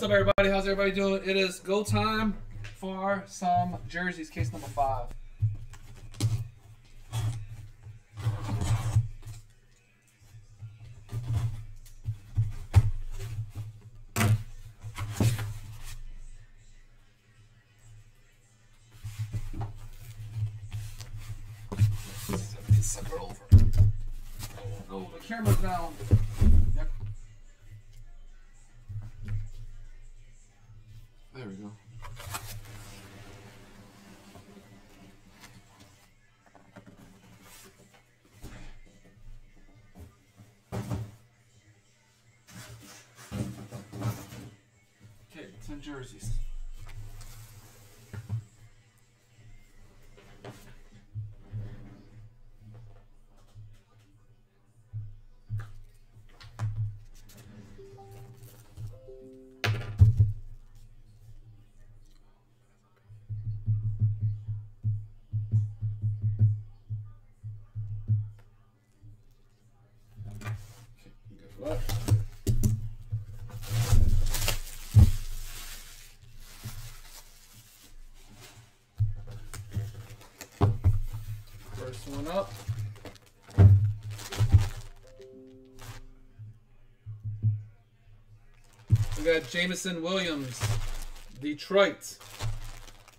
what's up, everybody? How's everybody doing? It is go time for some jerseys, case number five. Over. Oh, the camera's down. 10 jerseys. We got Jameson Williams, Detroit.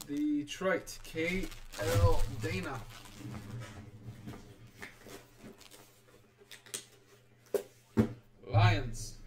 Detroit, KL Dana. Lions.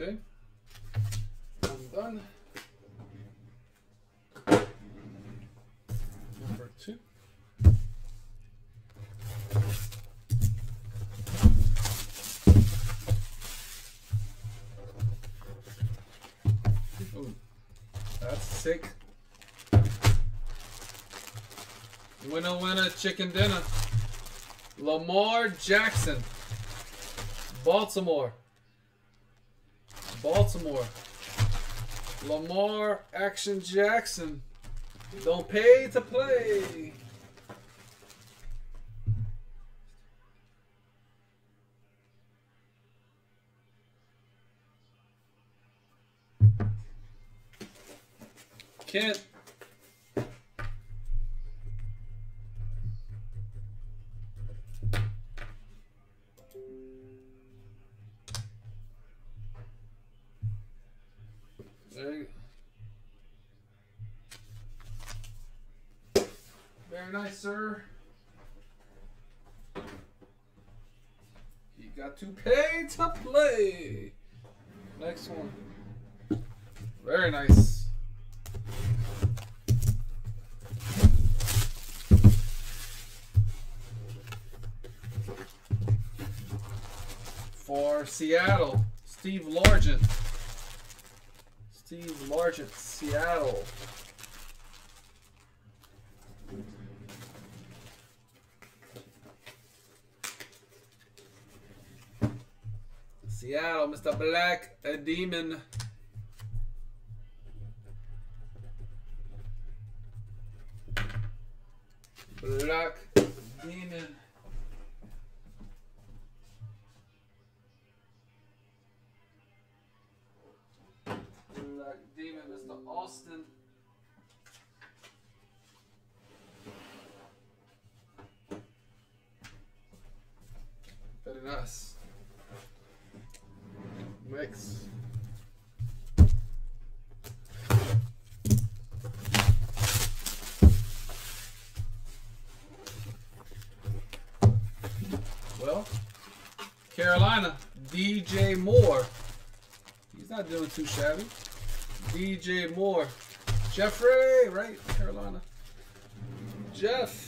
Okay. I'm done. Number two. Ooh, that's sick. Winner, winner, chicken dinner. Lamar Jackson. Baltimore. Baltimore. Lamar Action Jackson. Don't pay to play. Kent. Very nice, sir. You got to pay to play. Next one. Very nice. For Seattle, Steve Largent. Steve Largent, Seattle. Seattle, Mr. Black, a demon. Black demon. Black demon, Mr. Austin. Very nice. Mix. Well, Carolina, DJ Moore. He's not doing too shabby. DJ Moore. Jeffrey, right? Carolina. Jeff.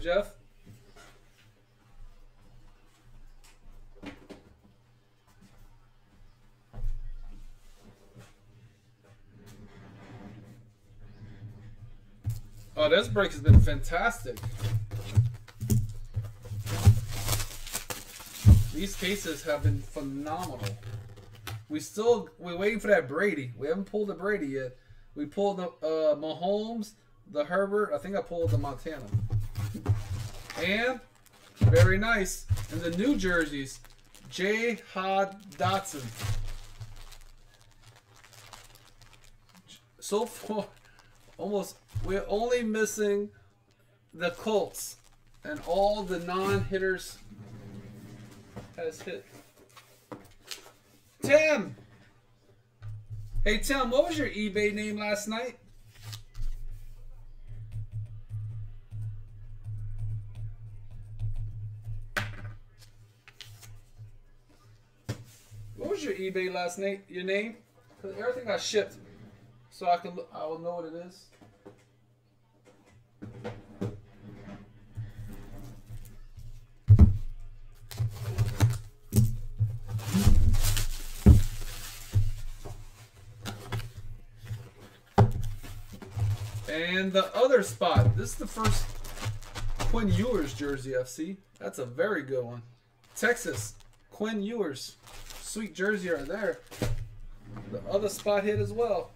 Jeff. Oh, this break has been fantastic. These cases have been phenomenal. We still we're waiting for that Brady. We haven't pulled the Brady yet. We pulled the uh, Mahomes, the Herbert. I think I pulled the Montana. And very nice. And the new jerseys, J. Hod Dotson. So far, almost we're only missing the Colts, and all the non-hitters has hit. Tim. Hey Tim, what was your eBay name last night? What was your eBay last night? Your name? Cause everything got shipped, so I can I will know what it is. And the other spot. This is the first Quinn Ewers jersey I FC. That's a very good one. Texas, Quinn Ewers. Sweet jersey right there. The other spot hit as well.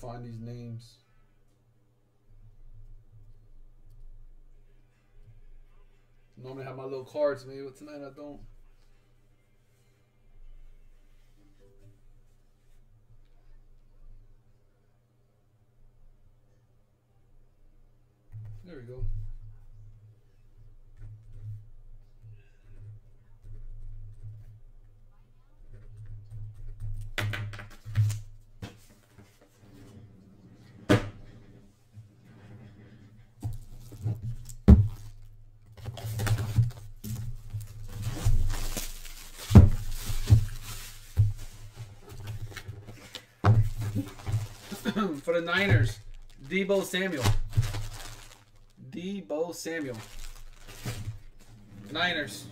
Find these names. Normally have my little cards, maybe, but tonight I don't. There we go. For the Niners, Deebo Samuel. Deebo Samuel. Niners.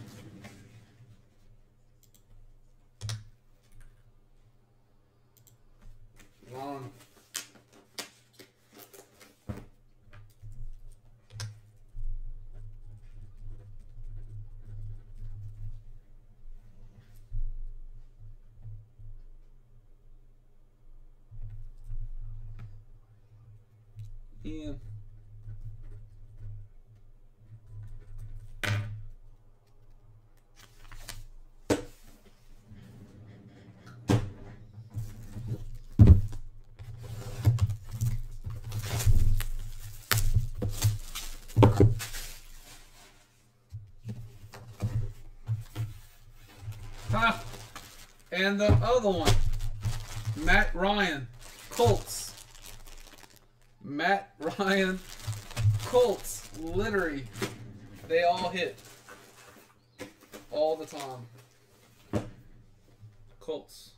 Ha! And the other one, Matt Ryan, Colts. Matt Ryan, Colts, Littery. they all hit all the time. Colts,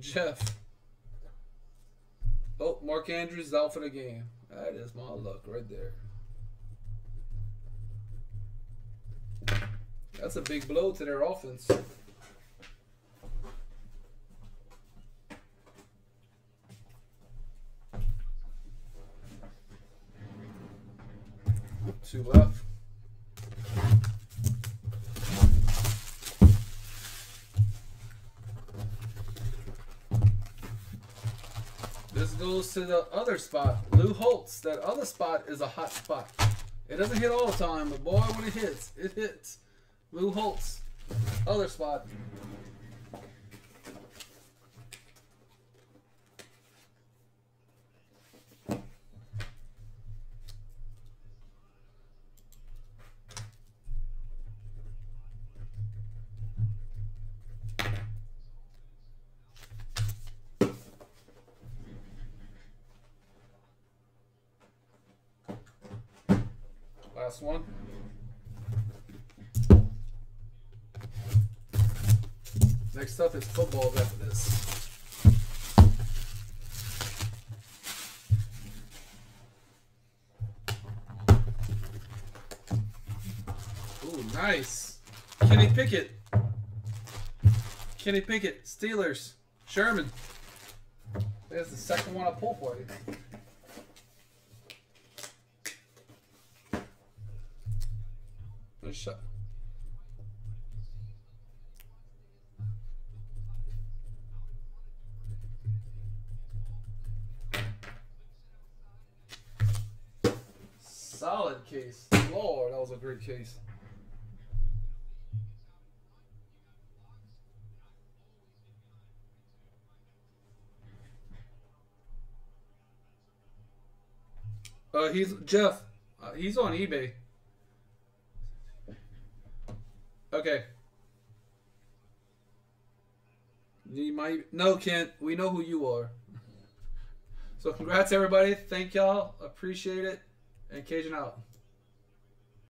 Jeff. Oh, Mark Andrews is out for the game. That is my luck right there. That's a big blow to their offense. Two left. This goes to the other spot. Lou Holtz. That other spot is a hot spot. It doesn't hit all the time, but boy, when it hits, it hits. Lou Holtz. Other spot. Last one. Next up is football after this. Ooh, nice. Kenny Pickett. Kenny Pickett, Steelers. Sherman. There's the second one I pull for you. Solid case. Lord, that was a great case. Uh, he's Jeff. Uh, he's on eBay. Okay. You might no, Kent. We know who you are. So congrats, everybody. Thank y'all. Appreciate it. And Cajun out.